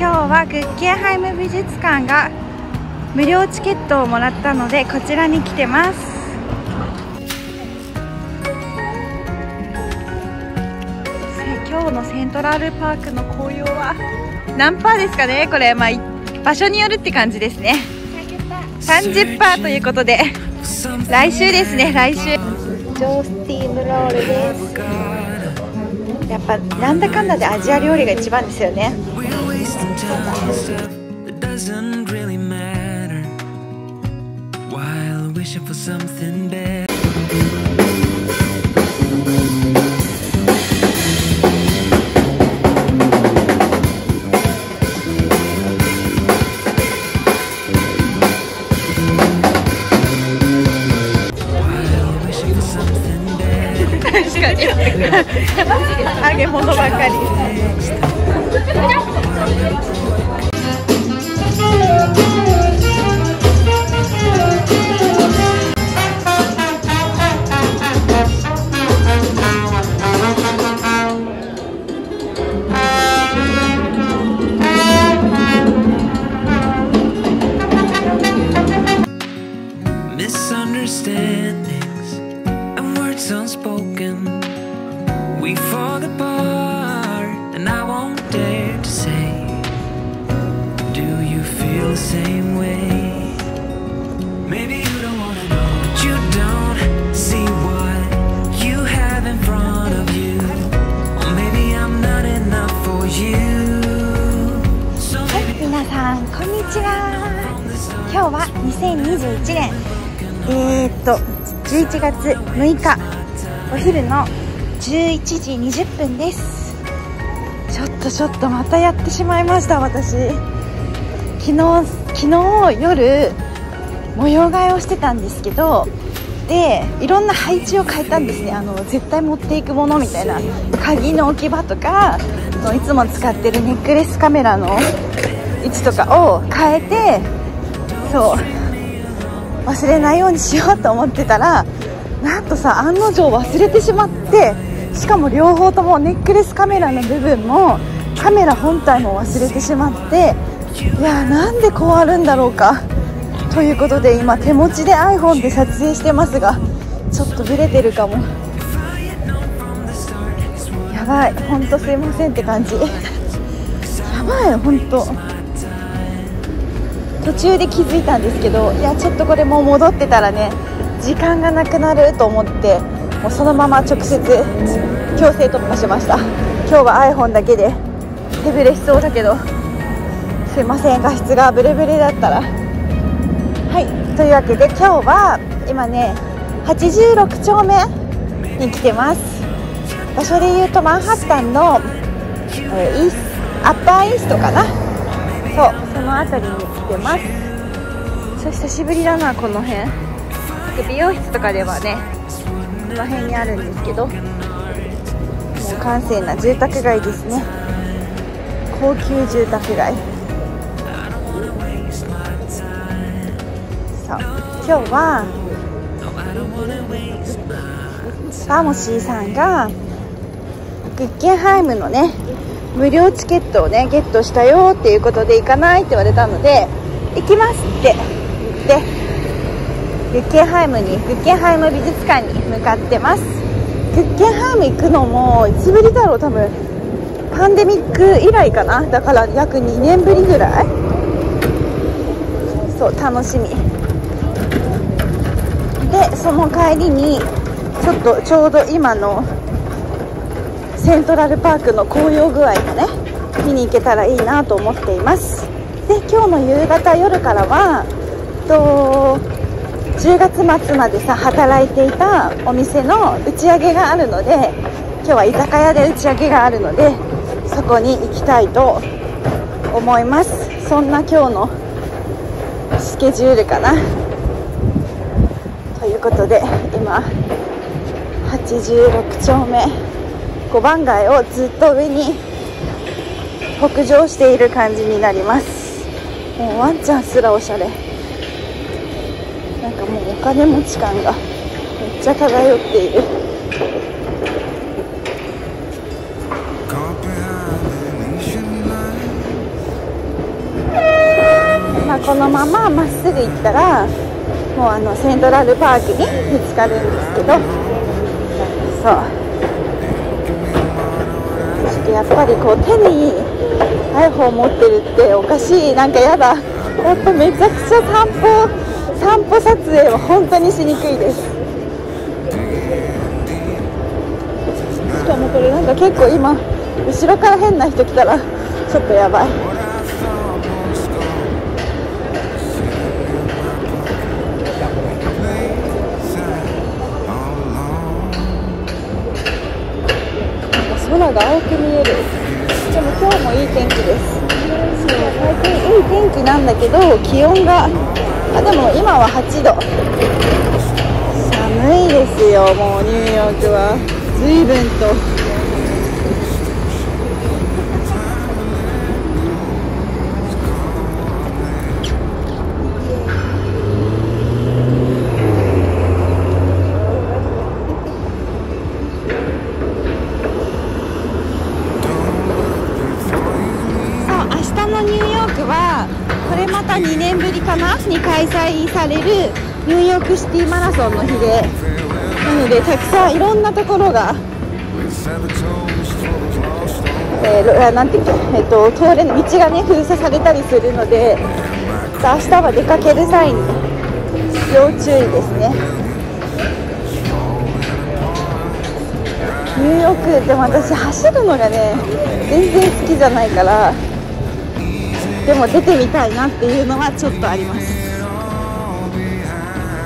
日はグッケンハイム美術館が無料チケットをもらったのでこちらに来てます。今日のセントラルパークの紅葉は何パーですかね？これまあ場所によるって感じですね。30%パーということで来週ですね来週。ジョースティームロールです。やっぱなんだかんだでアジア料理が一番ですよね down stuff that doesn't really matter. While wishing for something better. 月6日お昼の11時20分です。ちょっとちょっとまたやってしまいました私。昨日昨日夜模様替えをしてたんですけどでいろんな配置を変えたんですね。あの絶対持っていくものみたいな。鍵の置き場とかいつも使ってるネックレスカメラの位置とかを変えてそう。忘れないようにしようと思ってたらなんとさ案の定忘れてしまってしかも両方ともネックレスカメラの部分もカメラ本体も忘れてしまっていやなんでこうあるんだろうか。ということで今手持ちで iPhone で撮影してますがちょっとブレてるかも。やばいほんとすいませんって感じ。やばいほんと。途中で気づいたんですけどいやちょっとこれもう戻ってたらね時間がなくなると思ってもうそのまま直接強制突破しました。今日は iPhone だけで手ぶれしそうだけどすいません画質がブレブレだったら。はいというわけで今日は今ね86丁目に来てます。場所で言うとマンハッタンの、えー、イスアッパーイーストかな。そうその辺りに来てます。久しぶりだなこの辺。美容室とかではねこの辺にあるんですけどもう閑静な住宅街ですね。高級住宅街。そう。今日はファーモシーさんがグッケンハイムのね無料チケットをねゲットしたよっていうことで行かないって言われたので行きますって言ってグッケンハイムにグッケンハイム美術館に向かってます。グッケンハイム行くのもいつぶりだろう多分。パンデミック以来かな。だから約2年ぶりぐらい。そう楽しみ。でその帰りにちょっとちょうど今のセントラルパークの紅葉具合もね見に行けたらいいなと思っています。で今日の夕方夜からはと10月末までさ働いていたお店の打ち上げがあるので今日は居酒屋で打ち上げがあるのでそこに行きたいと思います。そんな今日のスケジュールかな。ということで今86丁目5番街をずっと上に北上している感じになります。もうワンちゃんすらおしゃれ。なんかもうお金持ち感がめっちゃ漂っている。このまままっすぐ行ったらもうあのセントラルパークに見つかるんですけど。そう。ちょっとやっぱりこう手に iPhone 持ってるっておかしい。なんかやだ。やっぱめちゃくちゃ散歩。散歩撮影は本当にしにくいです。しかもこれなんか結構今後ろから変な人来たらちょっとやばい。空が青く見える。でも今日もいい天気です。そう最近いい天気なんだけど気温があでも今は8度。寒いですよもうニューヨークは。随分と。に開催されるニューヨークシティマラソンの日でなのでたくさんいろんなところが、えー、なんていうか、えーと、通れ道がね封鎖されたりするので明日は出かける際に要注意ですね。ニューヨークでも私走るのがね全然好きじゃないからでも出てみたいなっていうのはちょっとあります。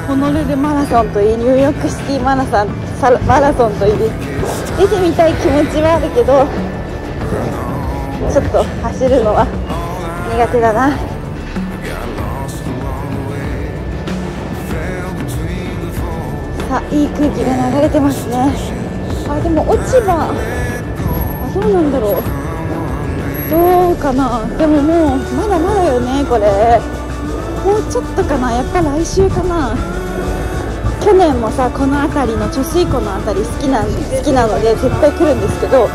ホノルルマラソンといいニューヨークシティマラソンマラソンといい。出てみたい気持ちはあるけどちょっと走るのは苦手だな。さあいい空気が流れてますね。あでも落ち葉。あどうなんだろう。どうかな？でももうまだまだよねこれ。もうちょっとかな？やっぱ来週かな？去年もさこの辺りの貯水湖の辺り好きなん好きなので絶対来るんですけど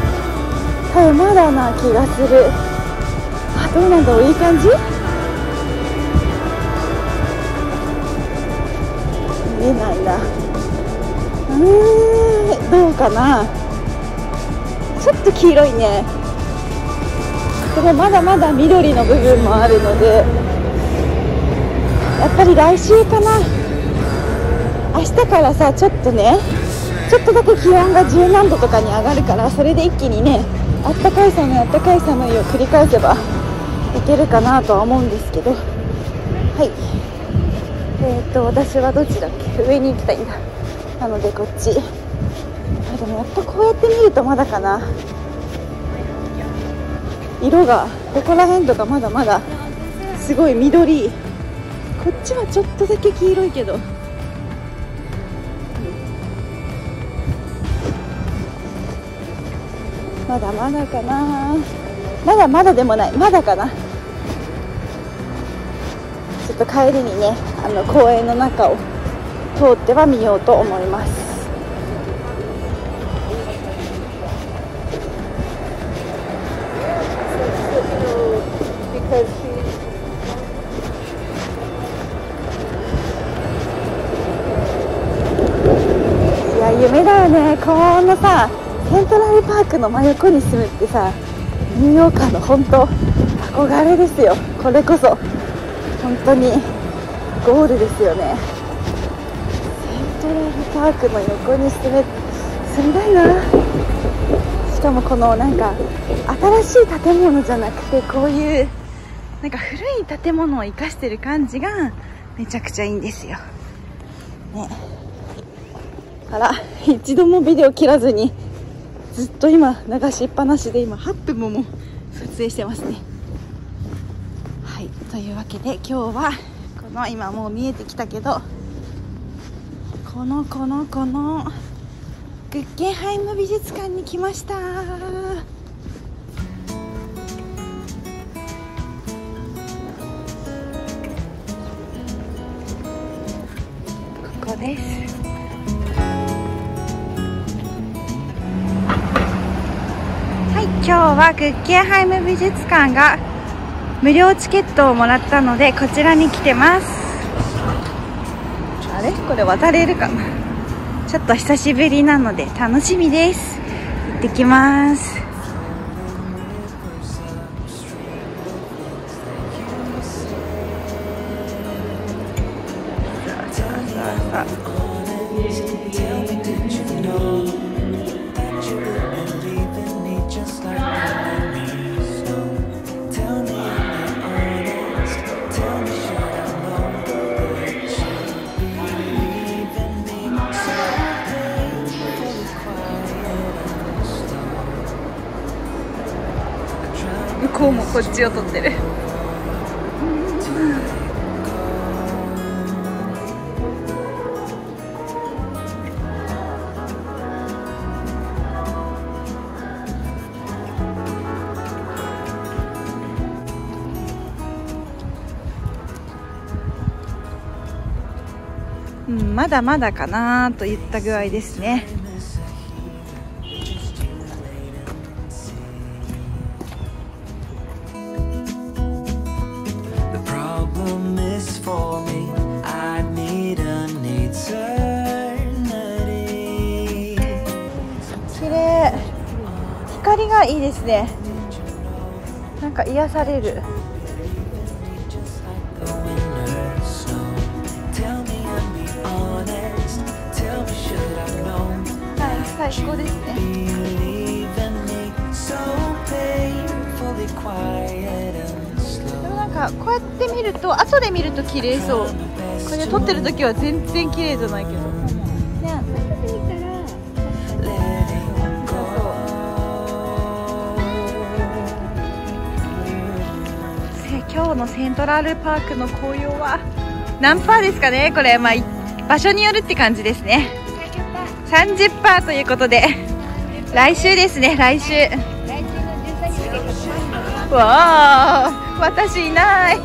多分まだな気がする。あどうなんだろう？いい感じ？見えないな。うーんどうかな？ちょっと黄色いね。でもまだまだ緑の部分もあるのでやっぱり来週かな。明日からさちょっとねちょっとだけ気温が10何度とかに上がるからそれで一気にねあったかい寒いあったかい寒いを繰り返せばいけるかなとは思うんですけど。はい。えー、っと私はどっちだっけ？上に行きたいんだなのでこっち。あでもやっぱこうやって見るとまだかな。色がここら辺とかまだまだすごい緑。こっちはちょっとだけ黄色いけど。まだまだかな。まだまだでもない。まだかな。ちょっと帰りにねあの公園の中を通ってはみようと思います。ねこのさセントラルパークの真横に住むってさニューヨーカーの本当憧れですよ。これこそ。本当にゴールですよね。セントラルパークの横に住め住みたいな。しかもこのなんか新しい建物じゃなくてこういうなんか古い建物を生かしてる感じがめちゃくちゃいいんですよ。ね。あら一度もビデオ切らずにずっと今流しっぱなしで今8分もも撮影してますね。はい。というわけで今日はこの今もう見えてきたけどこのこのこのグッケンハイム美術館に来ました。ここです。今日はグッケンハイム美術館が無料チケットをもらったのでこちらに来てます。あれ？これ渡れるかな？ちょっと久しぶりなので楽しみです。行ってきます。向こうもこっちを撮ってる。うんまだまだかなといった具合ですね。癒される。でもなんかこうやって見ると後で見ると綺麗そうこれ撮ってる時は全然綺麗じゃないけど。せ今日のセントラルパークの紅葉は何パーですかね？これまあい場所によるって感じですね30パーということで来週ですね来週わあ私いない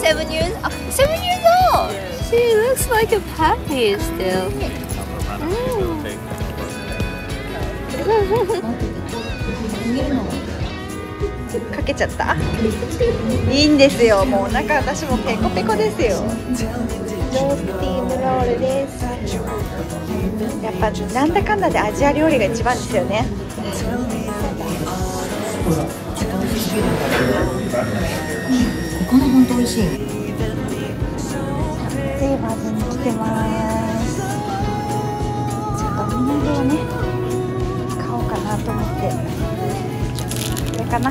seven years? Oh, seven years old. She looks like a puppy still. Mm. かけちゃった？いいんですよ。もうお腹私もペコペコですよ。ロースティームロールです。やっぱなんだかんだでアジア料理が一番ですよね。この本当美味しい？セーバーズに来てます。ちょっとお土産をね買おうかなと思って。これかな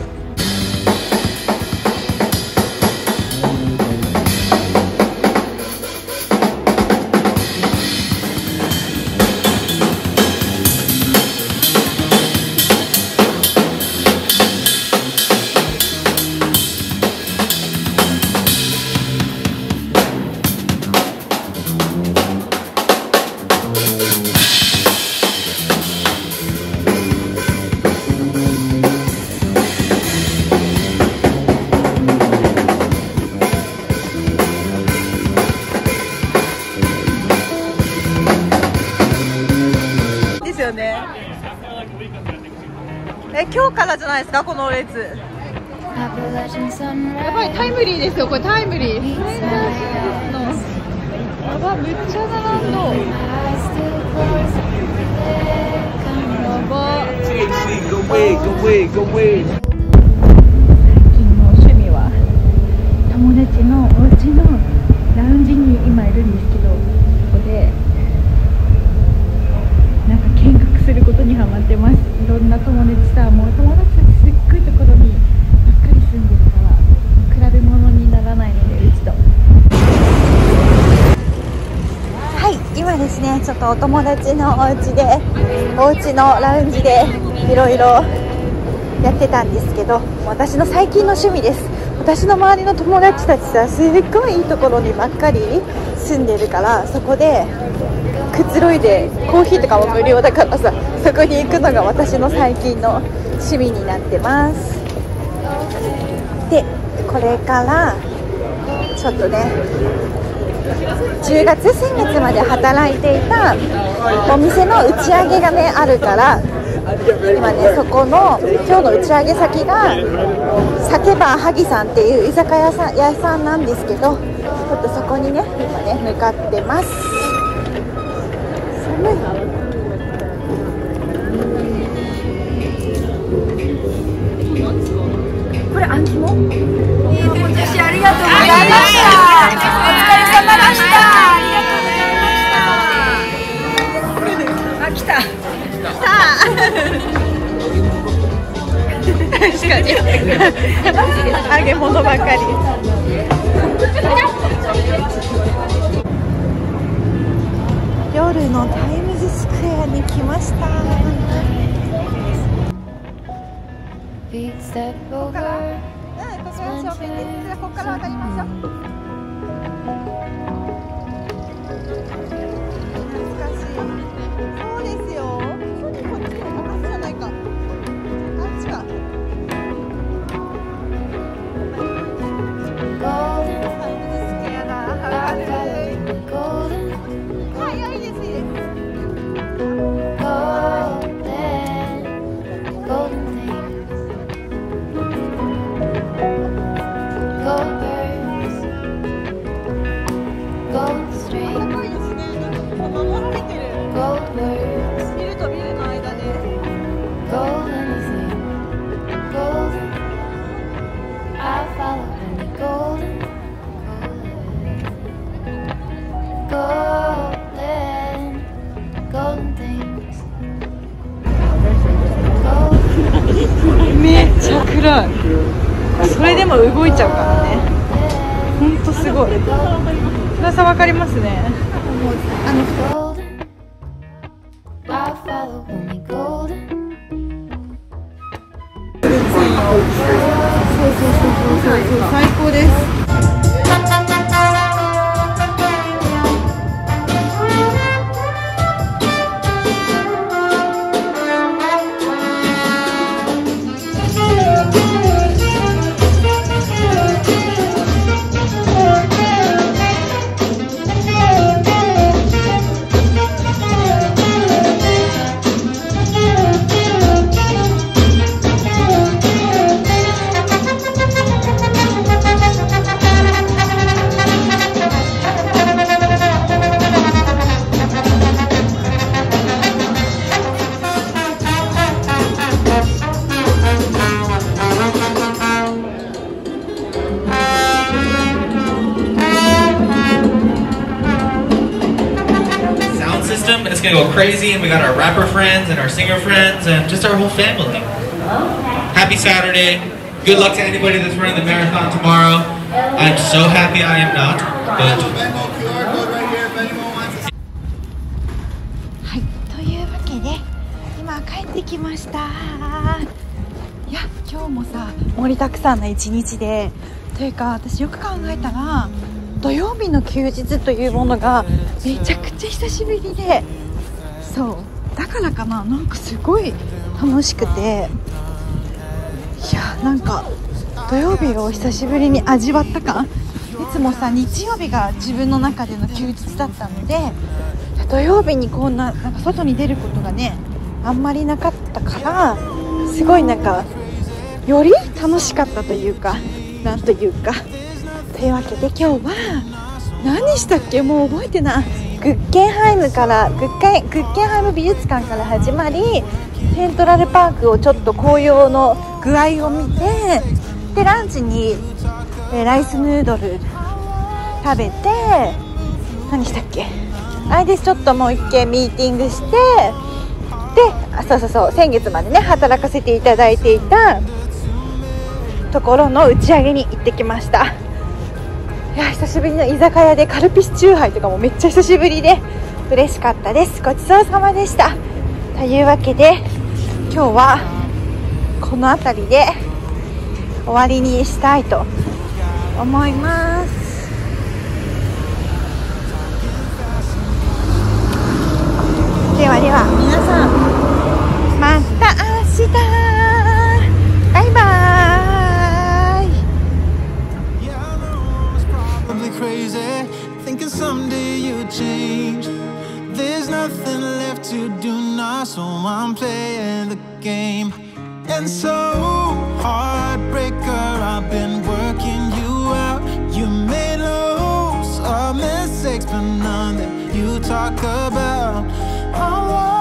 え今日からじゃないですかこの列。やばいタイムリーですよこれタイムリー。やばめっちゃ並んどや.最近の趣味は友達のお家のラウンジに今いるんですけどここでなんか見学することにハマってます。いろんな友達さもう友達たちすっごいところにばっかり住んでるから比べ物にならないのでうちとはい今ですねちょっとお友達のお家でお家のラウンジでいろいろやってたんですけど私の最近の趣味です。私の周りの友達たちさすっごいいいところにばっかり住んでるからそこでくつろいでコーヒーとかも無料だからさそこに行くのが私の最近の趣味になってます。でこれからちょっとね10月先月まで働いていたお店の打ち上げがねあるから今ねそこの今日の打ち上げ先が酒場萩さんっていう居酒屋さん屋さんなんですけどちょっとそこにね今ね向かってます。これあん肝今年ありがとうございましたお疲れ様でしたありがとうございましたあ来た来た確かに揚げ物ばっかり夜のタイムズスクエアに来ました。ここから.うんここが正面です。ここから渡りましょう。懐かしい。そうです最高です。Go crazy, and we got our rapper friends and our singer friends and just our whole family. Happy Saturday! Good luck to anybody that's running the marathon tomorrow. I'm so happy I am not, but Venmo QR code right here if anyone wants to はい、というわけで今帰ってきましたいや今日もさ盛りだくさんな一日でというか私よく考えたら土曜日の休日というものがめちゃくちゃ久しぶりでそう。だからかな。なんかすごい楽しくて。いやなんか土曜日を久しぶりに味わった感いつもさ日曜日が自分の中での休日だったので土曜日にこんななんか外に出ることがねあんまりなかったからすごいなんかより楽しかったというかなんというか。というわけで今日は何したっけ？もう覚えてない。グッケンハイムからグッケングッケンハイム美術館から始まりセントラルパークをちょっと紅葉の具合を見てでランチに、えライスヌードル食べて何したっけ？あれですちょっともう一軒ミーティングしてであそうそうそう先月までね働かせていただいていたところの打ち上げに行ってきました。いや久しぶりの居酒屋でカルピスチューハイとかもめっちゃ久しぶりで嬉しかったです。ごちそうさまでした。というわけで今日はこの辺りで終わりにしたいと思います。ではでは皆さんまた明日。crazy, thinking someday you'll change. There's nothing left to do now, so I'm playing the game. And so, heartbreaker, I've been working you out. You made loads of mistakes, but none that you talk about.